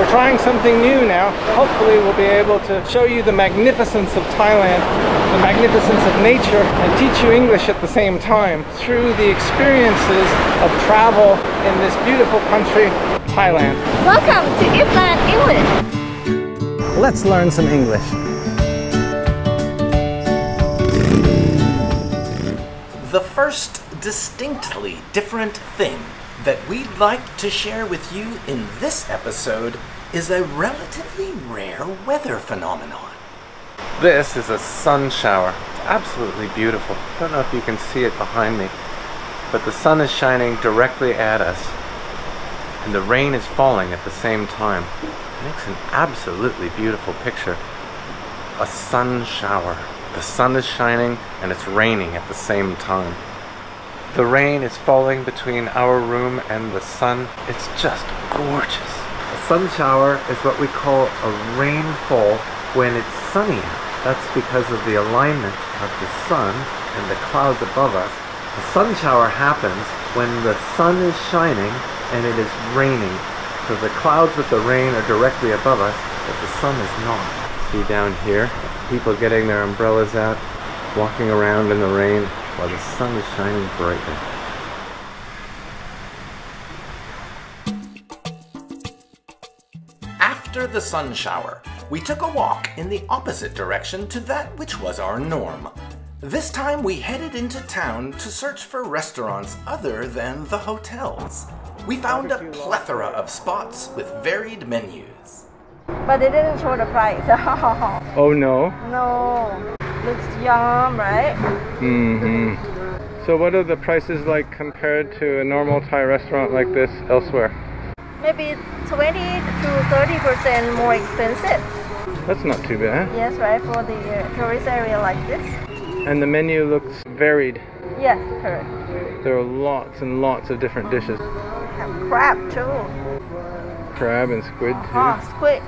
we're trying something new now. Hopefully we'll be able to show you the magnificence of Thailand, the magnificence of nature, and teach you English at the same time through the experiences of travel in this beautiful country, Thailand. Welcome to Eastland English. Let's learn some English. The first distinctly different thing that we'd like to share with you in this episode is a relatively rare weather phenomenon. This is a sun shower. It's absolutely beautiful. I don't know if you can see it behind me, but the sun is shining directly at us, and the rain is falling at the same time. It makes an absolutely beautiful picture. A sun shower. The sun is shining and it's raining at the same time. The rain is falling between our room and the sun. It's just gorgeous. A sun shower is what we call a rainfall when it's sunny out. That's because of the alignment of the sun and the clouds above us. A sun shower happens when the sun is shining and it is raining. So the clouds with the rain are directly above us, but the sun is not. See down here, people getting their umbrellas out, walking around in the rain while the sun is shining brightly. After the sun shower, we took a walk in the opposite direction to that which was our norm. This time we headed into town to search for restaurants other than the hotels. We found a plethora of spots with varied menus. But they didn't show the price. Oh no? no. Looks yum, right? Mm-hmm. So what are the prices like compared to a normal Thai restaurant like this elsewhere? Maybe 20 to 30 percent more expensive. That's not too bad. Yes, right, for the uh, tourist area like this. And the menu looks varied. Yes, correct. There are lots and lots of different dishes. Have crab too. Crab and squid too. Ah, squid.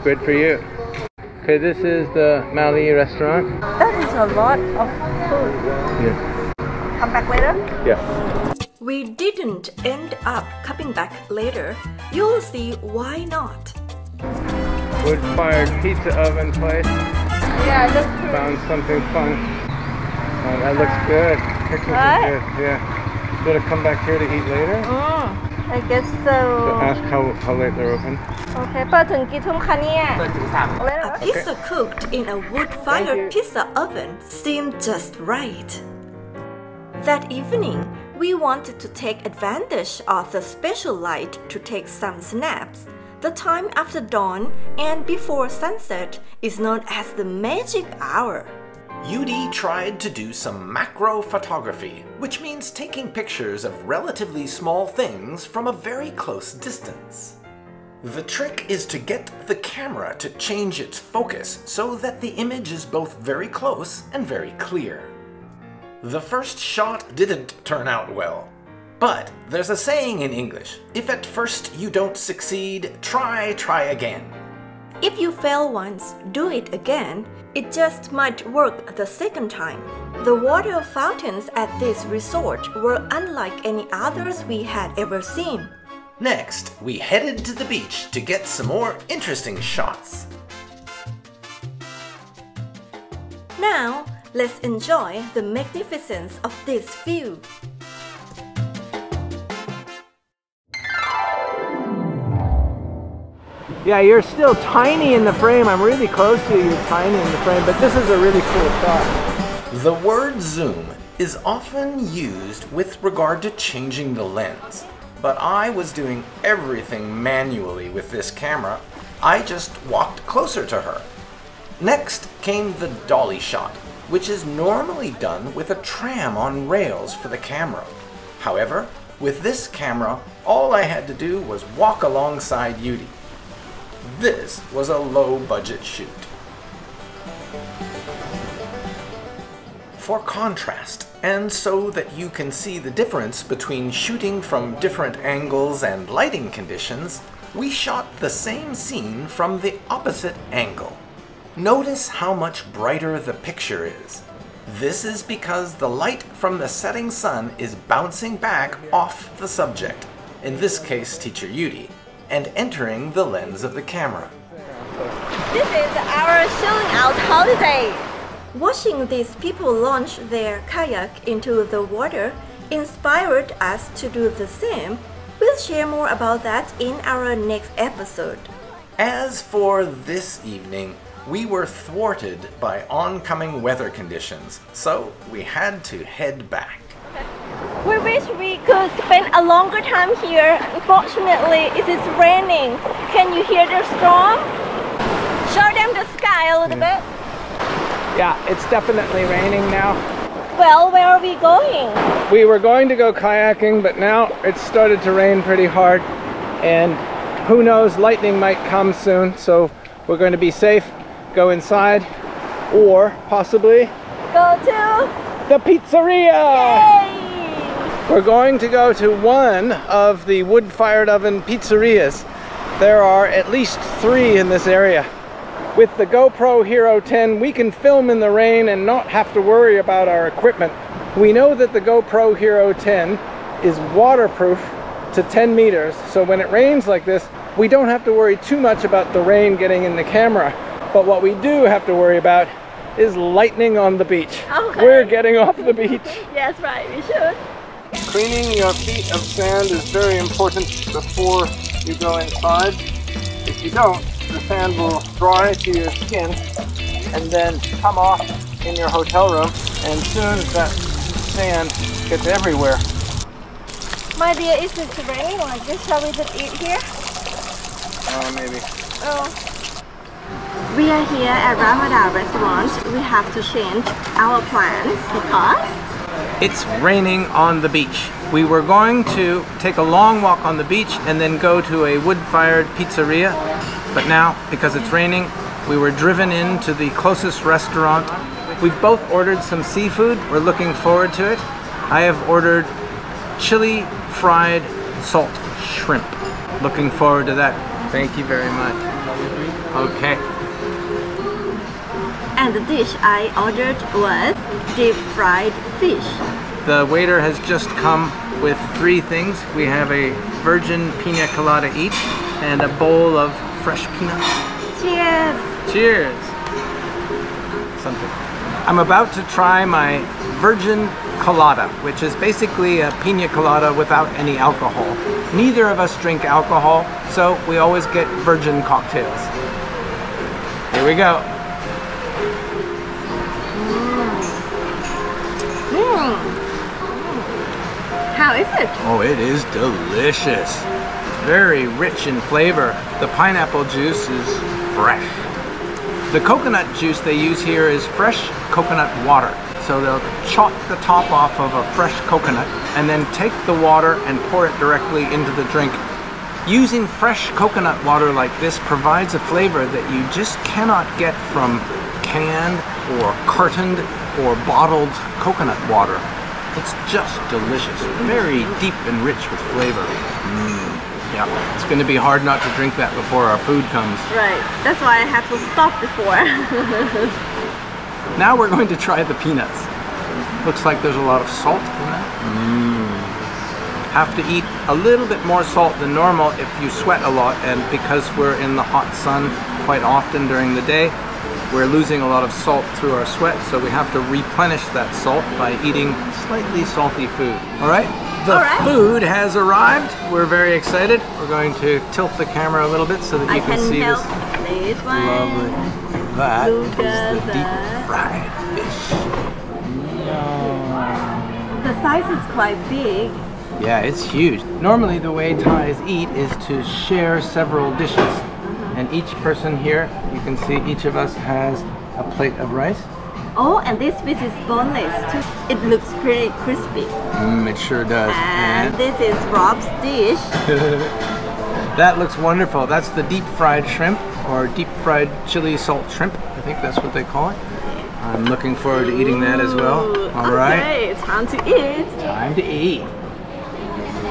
Squid for you. Okay, this is the Mali restaurant. That is a lot of food. Yeah. Come back later. Yeah. We didn't end up coming back later. You'll see why not. Wood-fired pizza oven place. Yeah, look. Found something fun. Oh, that looks good. Pictures Right? are good. Yeah. Gonna come back here to eat later. Mm, I guess So so. ask how, how late they're open. โอเคเปิดถึงกี่ทุ่มคะเนี่ย Later. A pizza cooked in a wood-fired pizza oven seemed just right. That evening, we wanted to take advantage of the special light to take some snaps. The time after dawn and before sunset is known as the magic hour. Yudi tried to do some macro photography, which means taking pictures of relatively small things from a very close distance. The trick is to get the camera to change its focus so that the image is both very close and very clear. The first shot didn't turn out well. But there's a saying in English if at first you don't succeed, try, try again. If you fail once, do it again. It just might work the second time. The water fountains at this resort were unlike any others we had ever seen. Next, we headed to the beach to get some more interesting shots. Now, let's enjoy the magnificence of this view. Yeah, you're still tiny in the frame. I'm really close to you. Tiny in the frame, but this is a really cool shot. The word zoom is often used with regard to changing the lens, but I was doing everything manually with this camera. I just walked closer to her. Next came the dolly shot, which is normally done with a tram on rails for the camera. However, with this camera, all I had to do was walk alongside Yudi. This was a low budget shoot. For contrast, and so that you can see the difference between shooting from different angles and lighting conditions, we shot the same scene from the opposite angle. Notice how much brighter the picture is. This is because the light from the setting sun is bouncing back off the subject, in this case teacher Yudi, and entering the lens of the camera. This is our chilling out holiday. Watching these people launch their kayak into the water inspired us to do the same. We'll share more about that in our next episode. As for this evening, we were thwarted by oncoming weather conditions, so we had to head back. We wish we could spend a longer time here. Unfortunately, it is raining. Can you hear the storm? Show them the sky a little bit. Yeah, it's definitely raining now. Well, where are we going? We were going to go kayaking, but now it's started to rain pretty hard. And who knows, lightning might come soon. So we're going to be safe, go inside, or possibly Go to the pizzeria. Yay! We're going to go to one of the wood-fired oven pizzerias. There are at least three in this area. With the GoPro Hero 10, we can film in the rain and not have to worry about our equipment. We know that the GoPro Hero 10 is waterproof to 10 meters, so when it rains like this, we don't have to worry too much about the rain getting in the camera. But what we do have to worry about is lightning on the beach. Okay. We're getting off the beach. Yes, right, we should. Cleaning your feet of sand is very important before you go inside. If you don't, the sand will dry to your skin and then come off in your hotel room. And soon that sand gets everywhere. My dear, is it raining like this? Shall we just eat here? Oh, maybe. Oh. We are here at Ramada restaurant. We have to change our plans because It's raining on the beach. We were going to take a long walk on the beach and then go to a wood-fired pizzeria. But now, because it's raining, we were driven in to the closest restaurant. We've both ordered some seafood. We're looking forward to it. I have ordered chili fried salt shrimp. Looking forward to that. Thank you very much. Okay. And the dish I ordered was deep fried fish. The waiter has just come with three things. We have a virgin pina colada each and a bowl of fresh peanuts. Cheers! Cheers! Something. I'm about to try my virgin colada, which is basically a pina colada without any alcohol. Neither of us drink alcohol, so we always get virgin cocktails. Here we go. How is it? Oh, it is delicious. Very rich in flavor. The pineapple juice is fresh. The coconut juice they use here is fresh coconut water. So they'll chop the top off of a fresh coconut and then take the water and pour it directly into the drink. Using fresh coconut water like this provides a flavor that you just cannot get from canned or cartoned or bottled coconut water. It's just delicious. Very deep and rich with flavor. Mm, yeah, it's going to be hard not to drink that before our food comes. Right. That's why I had to stop before. Now we're going to try the peanuts. Looks like there's a lot of salt in that. Mm. Have to eat a little bit more salt than normal if you sweat a lot, and because we're in the hot sun quite often during the day, we're losing a lot of salt through our sweat, so we have to replenish that salt by eating slightly salty food. All right, the All right. food has arrived. We're very excited. We're going to tilt the camera a little bit so that you I can, can see help this. one. Lovely. That is the uh, deep fried fish. The size is quite big. Yeah, it's huge. Normally the way Thais eat is to share several dishes. Mm-hmm. And each person here, you can see each of us has a plate of rice. Oh, and this fish is boneless too. It looks pretty crispy. Mmm, it sure does. And this is Rob's dish. that looks wonderful. That's the deep fried shrimp or deep fried chili salt shrimp. I think that's what they call it. I'm looking forward to eating that as well. All right. Okay, time to eat. Time to eat.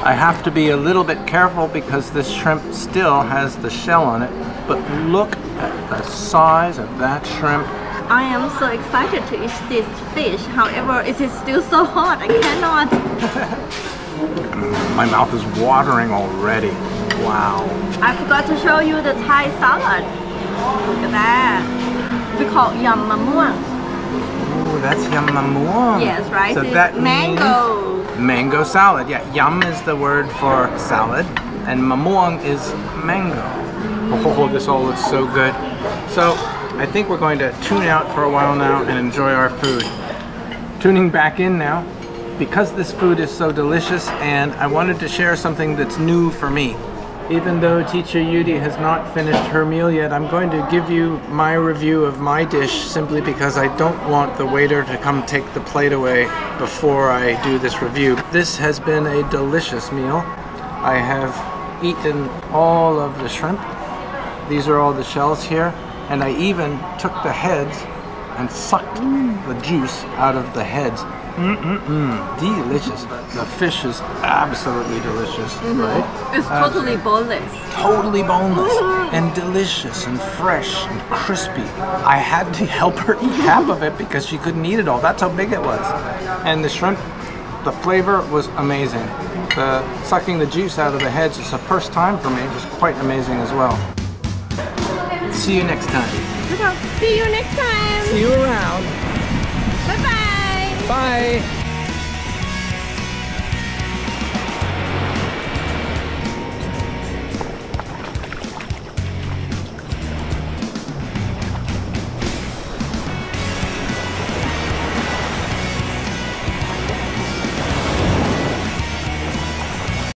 I have to be a little bit careful because this shrimp still has the shell on it. But look at the size of that shrimp. I am so excited to eat this fish. However, it is still so hot. I cannot. My mouth is watering already. Wow. I forgot to show you the Thai salad. Look at that. We call yum mamuang. Ooh, that's yum. Yes, right? So It's that means mango. mango salad. Yeah, yum is the word for salad, and mamuang is mango. Oh, this all looks so good. So, I think we're going to tune out for a while now and enjoy our food. Tuning back in now, because this food is so delicious, and I wanted to share something that's new for me. Even though teacher Yudi has not finished her meal yet, I'm going to give you my review of my dish simply because I don't want the waiter to come take the plate away before I do this review. This has been a delicious meal. I have eaten all of the shrimp. These are all the shells here. And I even took the heads and sucked the juice out of the heads. Mm-mm-mm. Delicious. The fish is absolutely delicious, mm-hmm. right? It's totally boneless. totally boneless mm-hmm. and delicious and fresh and crispy. I had to help her eat half of it because she couldn't eat it all. That's how big it was. And the shrimp, the flavor was amazing. The sucking the juice out of the heads is the first time for me. It was quite amazing as well. See you next time. See you next time. See you around. Bye.